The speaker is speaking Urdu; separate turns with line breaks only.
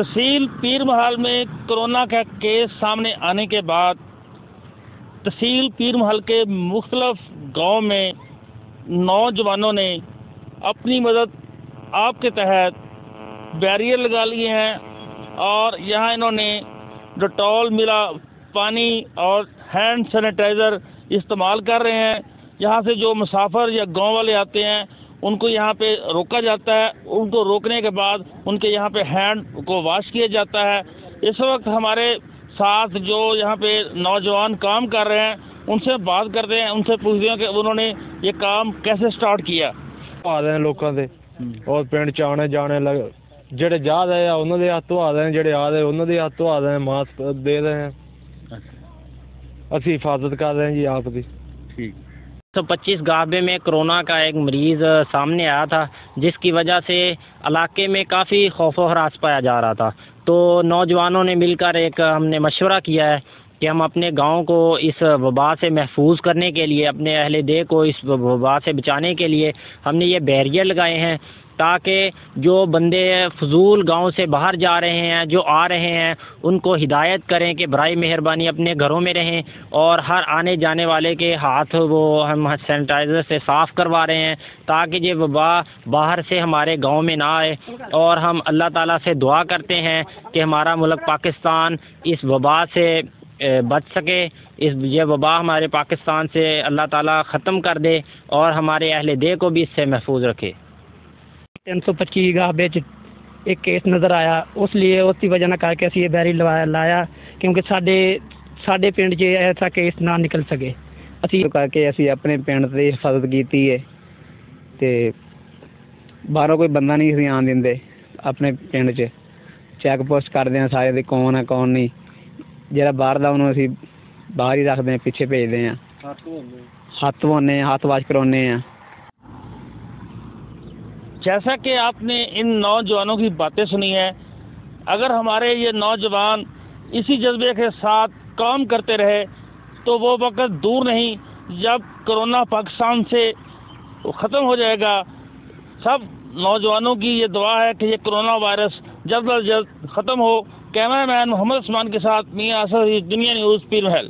تحصیل پیر محل میں کرونا کا کیس سامنے آنے کے بعد تحصیل پیر محل کے مختلف گاؤں میں نوجوانوں نے اپنی مدد آپ کے تحت بیریئر لگا لیے ہیں اور یہاں انہوں نے ڈٹول ملا پانی اور ہینڈ سینیٹائزر استعمال کر رہے ہیں۔ یہاں سے جو مسافر یا گاؤں والے آتے ہیں ان کو یہاں پہ روکا جاتا ہے ان کو روکنے کے بعد ان کے یہاں پہ ہینڈ کو واش کیا جاتا ہے۔ اس وقت ہمارے ساتھ جو یہاں پہ نوجوان کام کر رہے ہیں ان سے بات کرتے ہیں ان سے پوچھتے ہیں کہ انہوں نے یہ کام کیسے سٹارٹ کیا۔
آ رہے ہیں لوگوں سے اور پنڈ چانے جانے لگ جڑے جا رہے ہیں انہوں دے ہاتھوں آ رہے ہیں جڑے آ رہے ہیں انہوں دے ہاتھوں آ رہے ہیں ماسک دے رہے ہیں۔ اچھا۔ اسی حفاظت کر رہے ہیں جی آپ کی ٹھیک۔
سو پچیس گابے میں کرونا کا ایک مریض سامنے آیا تھا، جس کی وجہ سے علاقے میں کافی خوف و ہراس پایا جا رہا تھا۔ تو نوجوانوں نے مل کر ایک ہم نے مشورہ کیا ہے کہ ہم اپنے گاؤں کو اس وبا سے محفوظ کرنے کے لیے، اپنے اہل دے کو اس وبا سے بچانے کے لیے ہم نے یہ بیریئر لگائے ہیں۔ تاکہ جو بندے فضول گاؤں سے باہر جا رہے ہیں، جو آ رہے ہیں، ان کو ہدایت کریں کہ برائے مہربانی اپنے گھروں میں رہیں اور ہر آنے جانے والے کے ہاتھ وہ ہم سینیٹائزر سے صاف کروا رہے ہیں تاکہ یہ وبا باہر سے ہمارے گاؤں میں نہ آئے۔ اور ہم اللہ تعالیٰ سے دعا کرتے ہیں کہ ہمارا ملک پاکستان اس وبا سے بچ سکے۔ اس یہ وبا ہمارے پاکستان سے اللہ تعالیٰ ختم کر دے اور ہمارے اہل دے کو بھی اس سے محفوظ رکھے۔
ਤਿੰਨ ਸੌ ਪੱਚੀ ਗਾਬੇ 'ਚ ਇੱਕ ਕੇਸ ਨਜ਼ਰ ਆਇਆ। ਉਸ ਲਈ ਉਸ ਦੀ ਵਜ੍ਹਾ ਨਾਲ ਕਰਕੇ ਅਸੀਂ ਇਹ ਬੈਰੀ ਲਵਾਇਆ ਲਾਇਆ ਕਿਉਂਕਿ ਸਾਡੇ ਸਾਡੇ ਪਿੰਡ 'ਚ ਐਸਾ ਕੇਸ ਨਾ ਨਿਕਲ ਸਕੇ। ਅਸੀਂ ਕਰਕੇ ਅਸੀਂ ਆਪਣੇ ਪਿੰਡ ਦੀ ਹਿਫਾਜ਼ਤ ਕੀਤੀ ਹੈ ਤੇ ਬਾਹਰੋਂ ਕੋਈ ਬੰਦਾ ਨਹੀਂ ਅਸੀਂ ਆਉਣ ਦਿੰਦੇ ਆਪਣੇ ਪਿੰਡ 'ਚ। ਚੈੱਕ ਪੋਸਟ ਕਰਦੇ ਹਾਂ ਸਾਰੇ ਦੇ ਕੌਣ ਹੈ ਕੌਣ ਨਹੀਂ। ਜਿਹੜਾ ਬਾਹਰ ਦਾ ਉਹਨੂੰ ਅਸੀਂ ਬਾਹਰ ਹੀ ਰੱਖਦੇ ਹਾਂ ਪਿੱਛੇ ਭੇਜਦੇ ਹਾਂ ਹੱਥ ਧੋਨੇ ਹੱਥ ਵਾਸ਼ ਕਰਾਉਂਦੇ ਹਾਂ
جیسا کہ آپ نے ان نوجوانوں کی باتیں سنی ہیں، اگر ہمارے یہ نوجوان اسی جذبے کے ساتھ کام کرتے رہے، تو وہ وقت دور نہیں، جب کرونا پاکستان سے ختم ہو جائے گا۔ سب نوجوانوں کی یہ دعا ہے کہ یہ کرونا وائرس جلد از جلد ختم ہو۔ کیمرہ مین محمد عثمان کے ساتھ میاں اسد، دنیا نیوز، پیر محل۔